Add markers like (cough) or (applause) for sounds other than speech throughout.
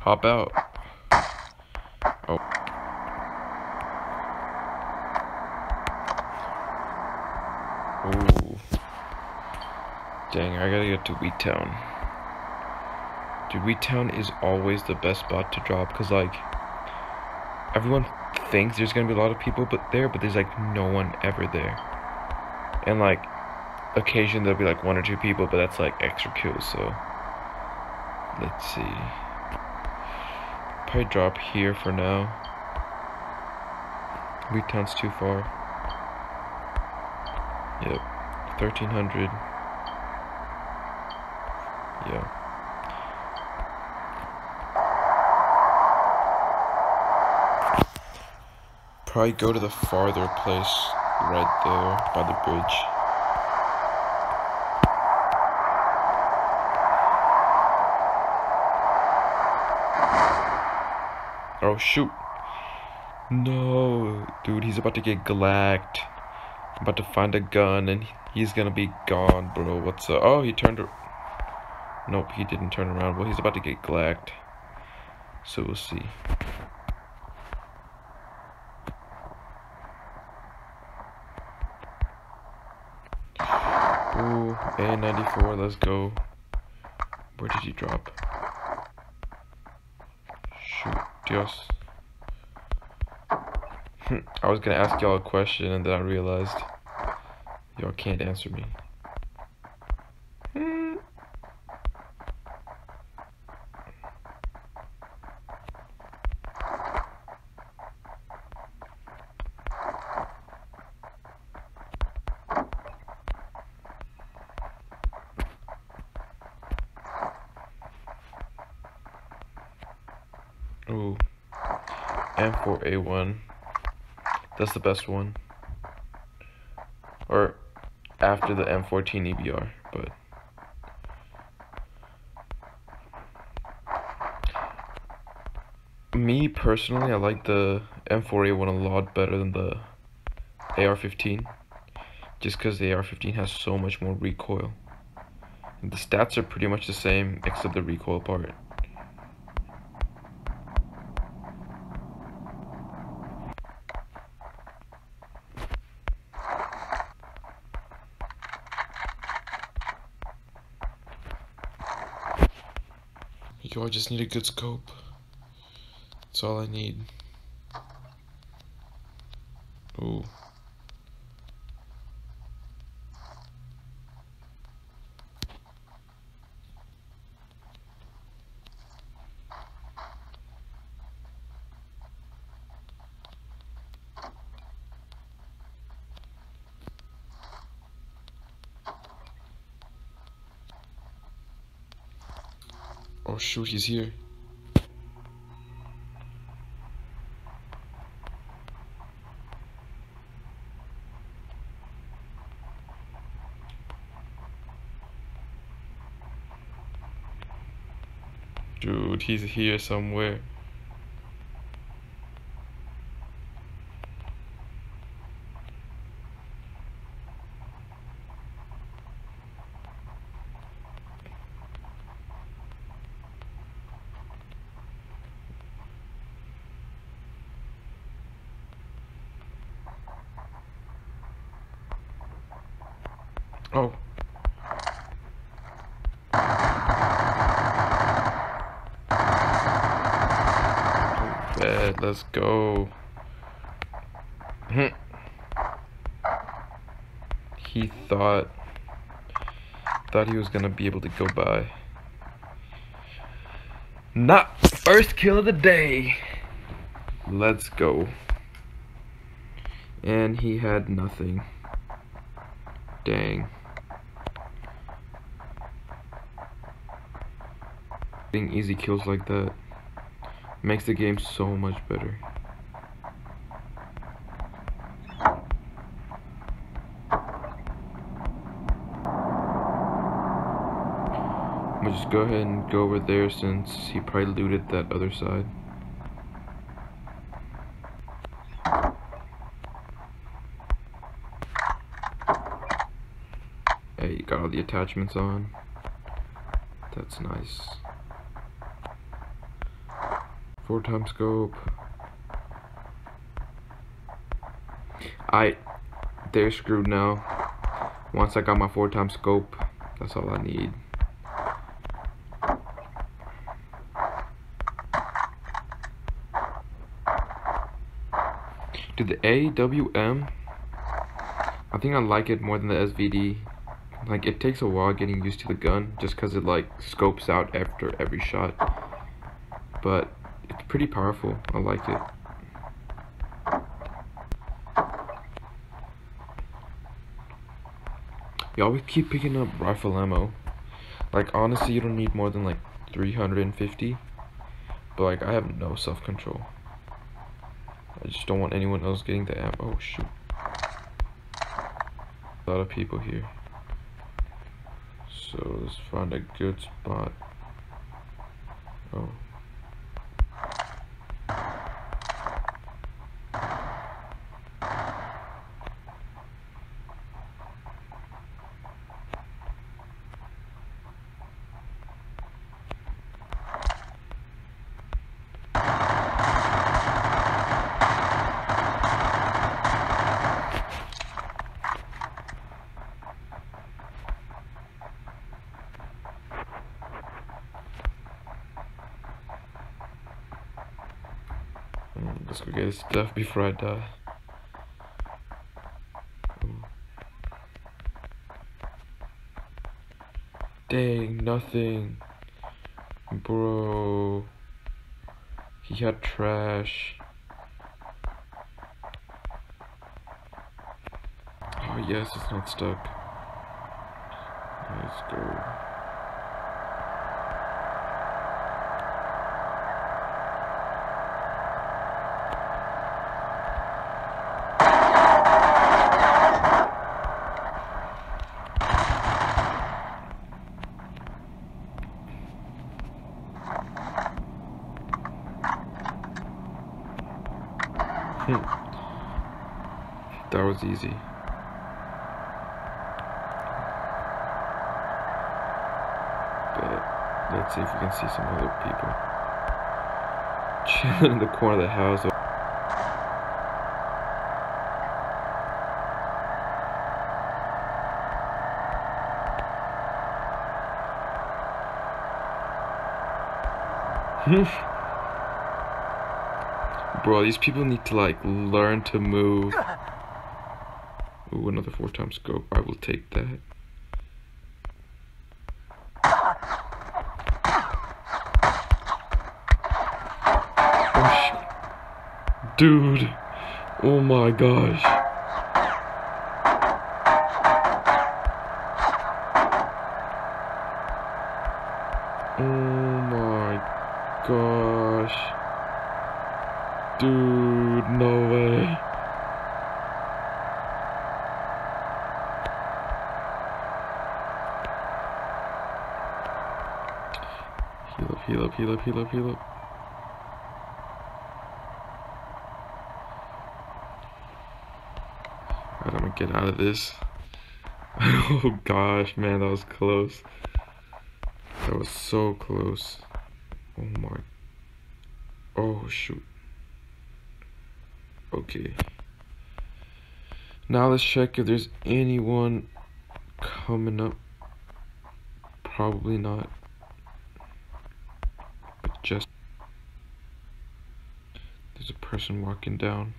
Hop out. Oh. Ooh. Dang, I gotta get to Wheat Town. Dude, Wheat Town is always the best spot to drop, because, like, everyone thinks there's gonna be a lot of people but there, but there's, like, no one ever there. And, like, occasionally there'll be, like, one or two people, but that's, like, extra kills, so... Let's see. Probably drop here for now. Wheat Town's too far. Yep. 1300. Yeah. Probably go to the farther place right there by the bridge. Oh shoot. No, dude, he's about to get glacked. I'm about to find a gun and he's gonna be gone, bro. What's up? Oh, he turned. Nope, he didn't turn around. Well, he's about to get glacked. So we'll see. Ooh, A94, let's go. Where did he drop? Dios. (laughs) I was gonna ask y'all a question and then I realized y'all can't answer me. Ooh. M4A1. That's the best one. Or after the M14 EBR, but me personally, I like the M4A1 a lot better than the AR-15 just because the AR-15 has so much more recoil. The stats are pretty much the same except the recoil part. I just need a good scope. That's all I need. Ooh. Oh shoot, he's here. Dude, he's here somewhere. Oh. Bad, let's go. Hmm. he thought thought he was gonna be able to go by. Not first kill of the day. Let's go. And he had nothing. Dang. Getting easy kills like that makes the game so much better. I'm gonna just go ahead and go over there since he probably looted that other side. Hey, you got all the attachments on. That's nice. Four time scope. I, they're screwed now. Once I got my four time scope, that's all I need. Did the AWM, I think I like it more than the SVD. Like, it takes a while getting used to the gun, just because it, like, scopes out after every shot. But, pretty powerful. I like it. You always keep picking up rifle ammo. Like, honestly, you don't need more than, like, 350. But, like, I have no self-control. I just don't want anyone else getting the ammo. Oh, shoot. A lot of people here. So, let's find a good spot. Oh. Let's go get stuff before I die. Dang, nothing. Bro. He had trash. Oh yes, it's not stuck. Let's go. that was easy. But let's see if we can see some other people. Chilling in the corner of the house. (laughs) Bro, these people need to like learn to move. Another four times scope. I will take that. Oh, Dude. Oh my gosh. Oh my gosh. Dude, no way. Heal up, heal up, heal up, heal up. Alright, I'm gonna get out of this. (laughs) oh gosh, man, that was close. That was so close. Oh my. Oh shoot. Okay. Now let's check if there's anyone coming up. Probably not. Just. There's a person walking down.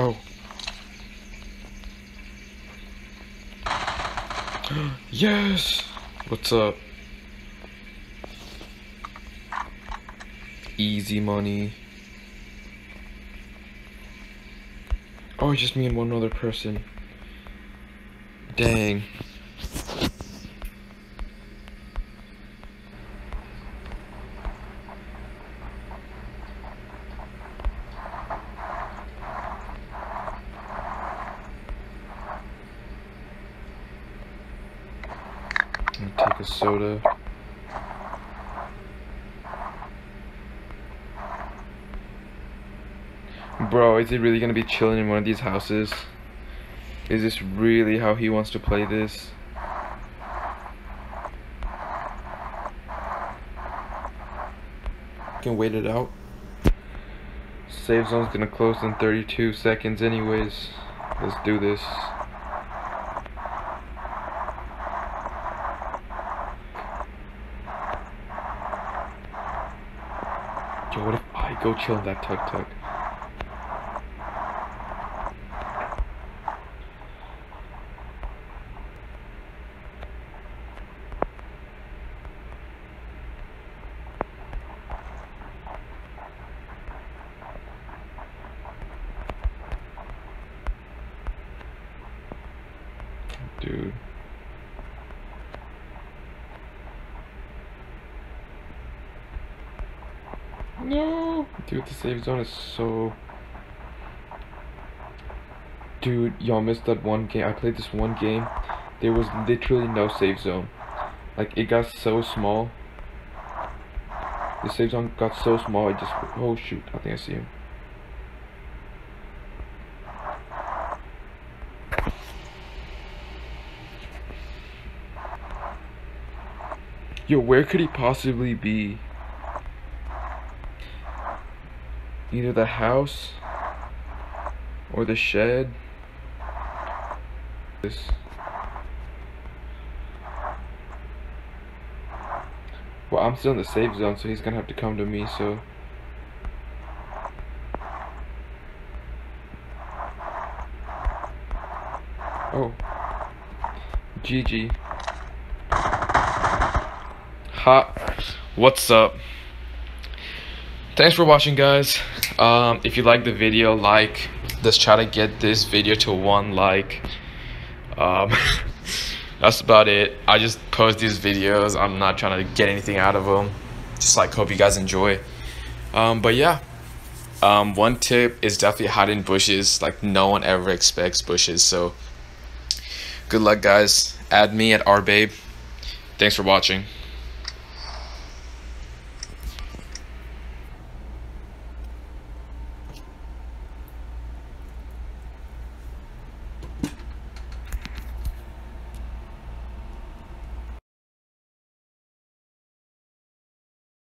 Oh. (gasps) yes! What's up? Easy money. Oh, just me and one other person. Dang. Soda. Bro, is he really gonna be chilling in one of these houses? Is this really how he wants to play this? Can wait it out. Safe zone's gonna close in 32 seconds anyways. Let's do this. Yo, what if I go chill in that tuk-tuk? Dude. No. Dude, the safe zone is so. Dude, y'all missed that one game. I played this one game. There was literally no safe zone. Like, it got so small. The safe zone got so small, I just. Oh, shoot. I think I see him. Yo, where could he possibly be? Either the house or the shed. This. Well, I'm still in the safe zone, so he's gonna have to come to me, so. Oh. GG. Ha. What's up? Thanks for watching, guys. Um, if you like the video, like. Let's try to get this video to one like. Um, (laughs) that's about it. I just post these videos. I'm not trying to get anything out of them. Just like hope you guys enjoy. Um, but yeah. Um, one tip is definitely hide in bushes. Like no one ever expects bushes. So good luck, guys. Add me at Arbabe. Thanks for watching.